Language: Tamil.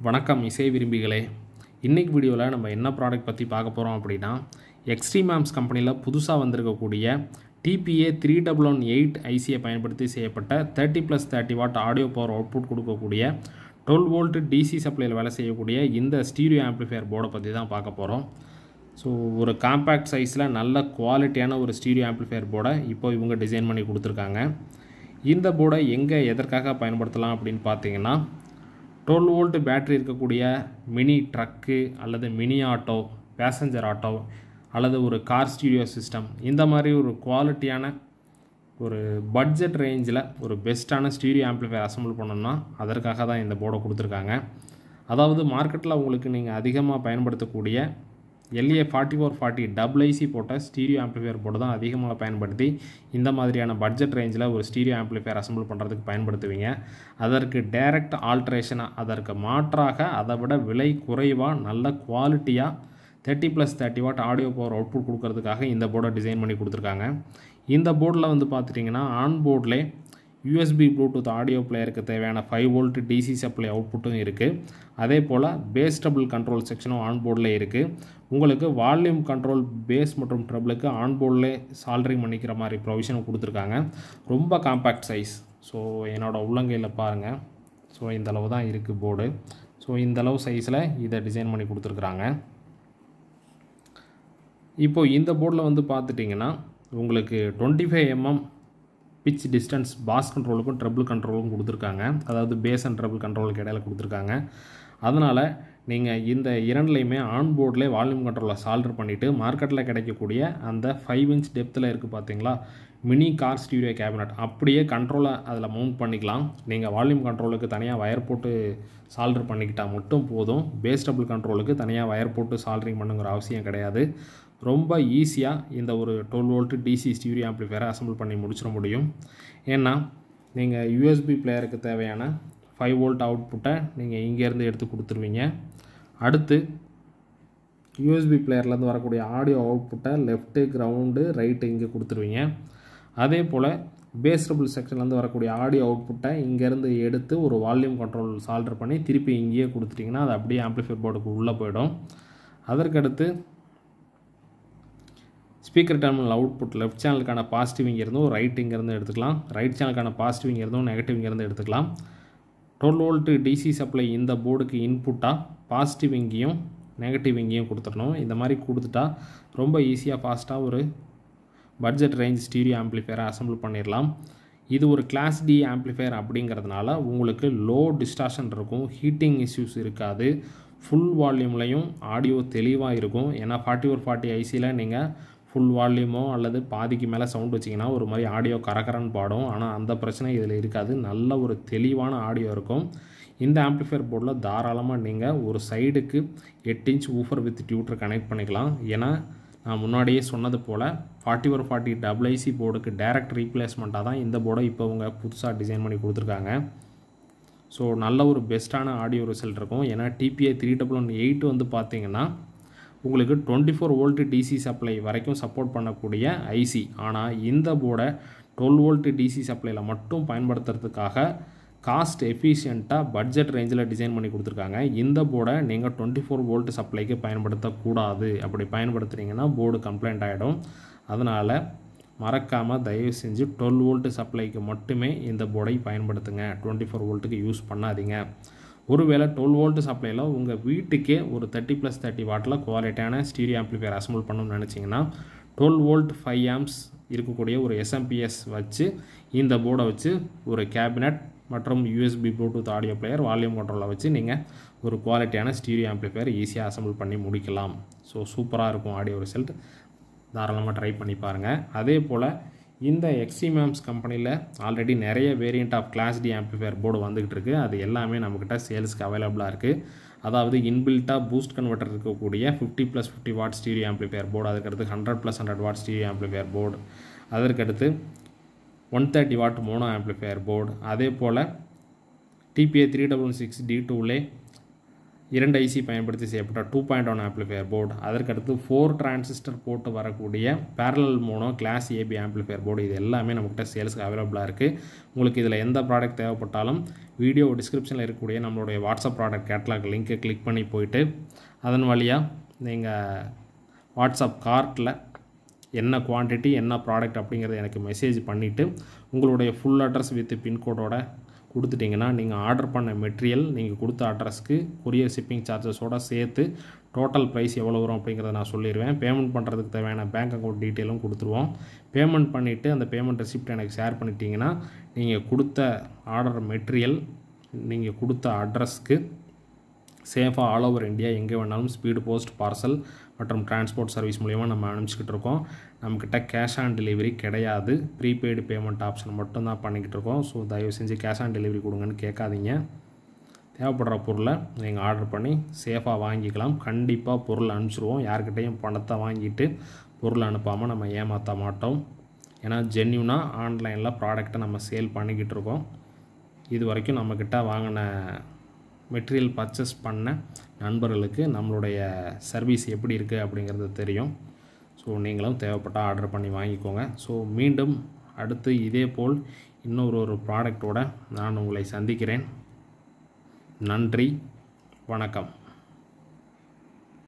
வணக்கம் இசை விரும்பிகளே. இன்னைக்கு வீடியோவில் நம்ம என்ன ப்ராடக்ட் பற்றி பார்க்க போகிறோம் அப்படின்னா எக்ஸ்ட்ரீமேம்ஸ் கம்பெனியில் புதுசாக வந்திருக்கக்கூடிய TPA three double one eight ஐசியை பயன்படுத்தி செய்யப்பட்ட thirty plus thirty watt audio power output கொடுக்கக்கூடிய டுவெல் வோல்ட் டிசி சப்ளையில் வேலை செய்யக்கூடிய இந்த ஸ்டீரியோ ஆம்ப்ளிஃபையர் போர்டை பற்றி தான் பார்க்க போகிறோம் ஸோ ஒரு காம்பேக்ட் சைஸில் நல்ல குவாலிட்டியான ஒரு ஸ்டீரியோ ஆம்ப்ளிஃபையர் போர்டை இப்போ இவங்க டிசைன் பண்ணி கொடுத்துருக்காங்க. இந்த போர்டை எங்கே எதற்காக பயன்படுத்தலாம் அப்படின்னு பார்த்தீங்கன்னா டுவெல் வோல்ட் பேட்ரி இருக்கக்கூடிய மினி ட்ரக்கு அல்லது மினி ஆட்டோ பேசஞ்சர் ஆட்டோ அல்லது ஒரு கார் ஸ்டூடியோ சிஸ்டம் இந்த மாதிரி ஒரு குவாலிட்டியான ஒரு பட்ஜெட் ரேஞ்சில் ஒரு பெஸ்ட்டான ஸ்டீரியோ ஆம்ப்ளிஃபையர் அசம்பிள் பண்ணணும்னா அதற்காக தான் இந்த போர்டை கொடுத்துருக்காங்க. அதாவது மார்க்கெட்டில் உங்களுக்கு நீங்கள் அதிகமாக பயன்படுத்தக்கூடிய LA forty four forty double IC போட்ட ஸ்டீரியோ ஆம்ப்ளிஃபையர் போர்டு தான் அதிகமாக பயன்படுத்தி இந்த மாதிரியான பட்ஜெட் ரேஞ்சில் ஒரு ஸ்டீரியோ ஆம்ப்ளிஃபையர் அசம்பிள் பண்ணுறதுக்கு பயன்படுத்துவீங்க. அதற்கு டைரக்ட் ஆல்ட்ரேஷனாக அதற்கு மாற்றாக அதை விட விலை குறைவாக நல்ல குவாலிட்டியாக thirty plus thirty watt audio power output கொடுக்கறதுக்காக இந்த போர்டை டிசைன் பண்ணி கொடுத்துருக்காங்க. இந்த போர்டில் வந்து பார்த்துட்டிங்கன்னா ஆன் போர்டில் யூஎஸ்பி ப்ளூடூத் ஆடியோ பிளேயருக்கு தேவையான ஃபைவ் வோல்ட் டிசி சப்ளை அவுட்புட்டும் இருக்குது அதே போல் பேஸ் டபுள் கண்ட்ரோல் செக்ஷனும் ஆன்போர்டில் இருக்குது உங்களுக்கு வால்யூம் கண்ட்ரோல் பேஸ் மற்றும் ட்ரபிளுக்கு ஆன்போர்டில் சால்ட்ரிங் பண்ணிக்கிற மாதிரி ப்ரொவிஷனும் கொடுத்துருக்காங்க. ரொம்ப காம்பேக்ட் சைஸ் ஸோ என்னோடய உள்ளங்கையில் பாருங்கள் ஸோ இந்த அளவு தான் இருக்குது போர்டு ஸோ இந்த அளவு சைஸில் இதை டிசைன் பண்ணி கொடுத்துருக்குறாங்க. இப்போது இந்த போர்டில் வந்து பார்த்துட்டிங்கன்னா உங்களுக்கு twenty five MM pitch distance bass கண்ட்ரோலுக்கும் treble கண்ட்ரோலுக்கும் கொடுத்துருக்காங்க. அதாவது பேஸ் அண்ட் ட்ரபிள் கண்ட்ரோலுக்கு இடையில கொடுத்துருக்காங்க. அதனால் நீங்கள் இந்த இரண்டுலையுமே ஆன் வால்யூம் கண்ட்ரோலை சால்டர் பண்ணிவிட்டு மார்க்கெட்டில் கிடைக்கக்கூடிய அந்த ஃபைவ் இன்ச் டெப்த்தில் இருக்குது பார்த்தீங்களா மினி கார் ஸ்டீரியோ கேபினட். அப்படியே கண்ட்ரோலை அதில் மவுண்ட் பண்ணிக்கலாம். நீங்கள் வால்யூம் கண்ட்ரோலுக்கு தனியாக வயர் போட்டு சால்டர் பண்ணிக்கிட்டால் மட்டும் போதும். பேஸ் டபுள் கண்ட்ரோலுக்கு தனியாக வயர் போட்டு சால்டரிங் பண்ணுங்கிற அவசியம் கிடையாது. ரொம்ப ஈஸியாக இந்த ஒரு டுவெல் வோல்ட்டு டிசி ஸ்டீரியோ ஆம்ப்ளிஃபையரை அசம்பிள் பண்ணி முடிச்சிட முடியும். ஏன்னா நீங்கள் யூஎஸ்பி பிளேயருக்கு தேவையான ஃபைவ் வோல்ட் அவுட்புட்டை நீங்கள் இங்கேருந்து எடுத்து கொடுத்துருவீங்க. அடுத்து யூஎஸ்பி பிளேயர்லேருந்து வரக்கூடிய ஆடியோ அவுட்புட்டை லெஃப்ட்டு கிரவுண்டு ரைட்டு இங்கே கொடுத்துருவீங்க. அதே போல் பேஸ் டபுள் செக்ஷன்லேருந்து வரக்கூடிய ஆடியோ அவுட்புட்டை இங்கேருந்து எடுத்து ஒரு வால்யூம் கண்ட்ரோல் சால்டர் பண்ணி திருப்பி இங்கேயே கொடுத்துட்டிங்கன்னா அது அப்படியே ஆம்ப்ளிஃபையர் போர்டுக்கு உள்ளே போயிடும். அதற்கடுத்து ஸ்பீக்கர் டெர்மினல் அவுட்புட் லெஃப்ட் சேனலுக்கான பாசிட்டிவ் இங்கேருந்தும் ரைட் இங்கேருந்து எடுத்துக்கலாம். ரைட் சேனலுக்கான பாசிட்டிவ் இங்கேருந்தும் நெகட்டிவ் இங்கேருந்து எடுத்துக்கலாம். டுவெல் வோல்ட்டு டிசி சப்ளை இந்த போர்டுக்கு இன்புட்டாக பாசிட்டிவ் இங்கேயும் நெகட்டிவ் இங்கேயும் கொடுத்துடணும். இந்த மாதிரி கொடுத்துட்டா ரொம்ப ஈஸியாக ஃபாஸ்ட்டாக ஒரு பட்ஜெட் ரேஞ்ச் ஸ்டீரியோ ஆம்ப்ளிஃபையரை அசம்பிள் பண்ணிடலாம். இது ஒரு கிளாஸ் டி ஆம்ப்ளிஃபையர் அப்படிங்கிறதுனால உங்களுக்கு லோ டிஸ்டாஷன் இருக்கும் ஹீட்டிங் இஷ்யூஸ் இருக்காது. ஃபுல் வால்யூம்லையும் ஆடியோ தெளிவாக இருக்கும். ஏன்னா ஃபார்ட்டி ஒரு ஃபார்ட்டி ஐசியில் நீங்கள் ஃபுல் வால்யூமோ அல்லது பாதிக்கு மேலே சவுண்ட் வச்சிங்கன்னா ஒரு மாதிரி ஆடியோ கரகரன்னு பாடும். ஆனால் அந்த பிரச்சனை இதில் இருக்காது. நல்ல ஒரு தெளிவான ஆடியோ இருக்கும். இந்த ஆம்ப்ளிஃபையர் போர்டில் தாராளமாக நீங்கள் ஒரு சைடுக்கு எட்டு inch woofer with tweeter connect பண்ணிக்கலாம். ஏன்னா நான் முன்னாடியே சொன்னது போல் ஃபார்ட்டி ஒரு ஃபார்ட்டி டபுள் ஐசி போர்டுக்கு டைரக்ட் ரீப்ளேஸ்மெண்ட்டாக தான் இந்த போர்டை இப்போ அவங்க புதுசாக டிசைன் பண்ணி கொடுத்துருக்காங்க. ஸோ நல்ல ஒரு பெஸ்ட்டான ஆடியோ ரிசல்ட் இருக்கும். ஏன்னா TPI three double one eight வந்து பார்த்திங்கன்னா உங்களுக்கு twenty four volt DC supply வரைக்கும் சப்போர்ட் பண்ணக்கூடிய ஐசி ஆனால் இந்த போர்டை டுவெல் வோல்ட்டு டிசி சப்ளையில் மட்டும் பயன்படுத்துறதுக்காக காஸ்ட் எஃபிஷியண்ட்டாக பட்ஜெட் ரேஞ்சில் டிசைன் பண்ணி கொடுத்துருக்காங்க. இந்த போர்டை நீங்கள் டுவெண்ட்டி ஃபோர் வோல்ட் சப்ளைக்கு பயன்படுத்தக்கூடாது. அப்படி பயன்படுத்துகிறீங்கன்னா போர்டு கம்ப்ளைண்ட் ஆகிடும் அதனால் மறக்காமல் தயவு செஞ்சு டுவெல் வோல்ட்டு சப்ளைக்கு மட்டுமே இந்த போர்டை பயன்படுத்துங்க. டுவெண்ட்டி ஃபோர் வோல்ட்டுக்கு யூஸ் பண்ணாதீங்க. ஒருவேளை டுவெல் வோல்ட் சப்ளையில் உங்கள் வீட்டுக்கே ஒரு தேர்ட்டி ப்ளஸ் தேர்ட்டி வாட்டில் குவாலிட்டியான ஸ்டீரியோ ஆம்ப்ளிஃபையர் அசம்பிள் பண்ணணும்னு நினச்சிங்கன்னா டுவெல் வோல்ட் ஃபைவ் ஆம்ஸ் இருக்கக்கூடிய ஒரு எஸ்எம்பிஎஸ் வச்சு இந்த போர்டை வச்சு ஒரு கேபினட் மற்றும் USB Bluetooth audio player volume கண்ட்ரோலை வச்சு நீங்கள் ஒரு குவாலிட்டியான ஸ்டீரியோ ஆம்ப்ளிஃபையர் ஈஸியாக அசம்பிள் பண்ணி முடிக்கலாம். ஸோ சூப்பராக இருக்கும் ஆடியோ ரிசல்ட் தாராளமாக ட்ரை பண்ணி பாருங்கள் அதே போல் இந்த எக்ஸிமேம்ஸ் கம்பெனியில் ஆல்ரெடி நிறைய variant of class D board வந்துக்கிட்டு இருக்குது அது எல்லாமே நம்மக்கிட்ட சேல்ஸ்க்கு அவைலபிளாக இருக்குது அதாவது இன்பில்ட்டாக பூஸ்ட் கன்வெர்ட்டர் இருக்கக்கூடிய fifty plus fifty watt stereo amplifier board அதுக்கடுத்து hundred plus hundred watt stereo amplifier board அதற்கடுத்து one thirty watt mono amplifier board அதே போல் TPA three double six D டூலே இரண்டு ஐசி பயன்படுத்தி செய்யப்பட்ட two point one amplifier board அதற்கடுத்து ஃபோர் டிரான்சிஸ்டர் போட்டு வரக்கூடிய parallel mono class AB amplifier board இது எல்லாமே நம்மக்கிட்ட சேல்ஸுக்கு அவைலபிளாக இருக்குது உங்களுக்கு இதில் எந்த ப்ராடக்ட் தேவைப்பட்டாலும் வீடியோ டிஸ்கிரிப்ஷனில் இருக்கக்கூடிய நம்மளுடைய வாட்ஸ்அப் ப்ராடக்ட் கேட்லாக் லிங்க்கை கிளிக் பண்ணி போயிட்டு அதன் வழியாக நீங்கள் வாட்ஸ்அப் கார்ட்டில் என்ன குவான்டிட்டி என்ன ப்ராடக்ட் அப்படிங்கிறத எனக்கு மெசேஜ் பண்ணிவிட்டு உங்களுடைய ஃபுல் அட்ரஸ் வித் பின்கோடோட கொடுத்துட்டிங்கன்னா நீங்கள் ஆர்டர் பண்ண மெட்டீரியல் நீங்கள் கொடுத்த அட்ரஸ்க்கு கொரியர் ஷிப்பிங் சார்ஜஸோடு சேர்த்து டோட்டல் ப்ரைஸ் எவ்வளோ வரும் அப்படிங்கிறத நான் சொல்லிடுவேன் பேமெண்ட் பண்ணுறதுக்கு தேவையான பேங்க் அக்கௌண்ட் டீட்டெயிலும் கொடுத்துருவோம். பேமெண்ட் பண்ணிவிட்டு அந்த பேமெண்ட் ரெசிப்ட் எனக்கு ஷேர் பண்ணிட்டீங்கன்னா நீங்கள் கொடுத்த ஆர்டர் மெட்டீரியல் நீங்கள் கொடுத்த அட்ரஸ்க்கு சேஃபாக ஆல் ஓவர் இந்தியா எங்கே வேணாலும் ஸ்பீடு போஸ்ட் பார்சல் மற்றும் டிரான்ஸ்போர்ட் சர்வீஸ் மூலிமா நம்ம அனுப்பிச்சிக்கிட்டு இருக்கோம். நம்மக்கிட்ட கேஷ் ஆன் டெலிவரி கிடையாது. ப்ரீபெய்டு பேமெண்ட் ஆப்ஷன் மட்டும்தான் பண்ணிக்கிட்டு இருக்கோம். ஸோ தயவு செஞ்சு கேஷ் ஆன் டெலிவரி கொடுங்கன்னு கேட்காதீங்க. தேவைப்படுற பொருளை நீங்கள் ஆர்டர் பண்ணி சேஃபாக வாங்கிக்கலாம். கண்டிப்பாக பொருள் அனுப்பிச்சிடுவோம் யார்கிட்டையும் பணத்தை வாங்கிட்டு பொருள் அனுப்பாமல் நம்ம ஏமாற்ற மாட்டோம். ஏன்னா ஜென்யூனாக ஆன்லைனில் ப்ராடக்ட்டை நம்ம சேல் பண்ணிக்கிட்டு இருக்கோம். இது வரைக்கும் நம்மக்கிட்ட வாங்கின மெட்டீரியல் பர்ச்சேஸ் பண்ண நண்பர்களுக்கு நம்மளுடைய சர்வீஸ் எப்படி இருக்குது அப்படிங்கிறது தெரியும். ஸோ நீங்களும் தேவைப்பட்டால் ஆர்டர் பண்ணி வாங்கிக்கோங்க. ஸோ மீண்டும் அடுத்து இதே போல் இன்னொரு ஒரு ப்ராடக்டோடு நான் உங்களை சந்திக்கிறேன். நன்றி. வணக்கம்.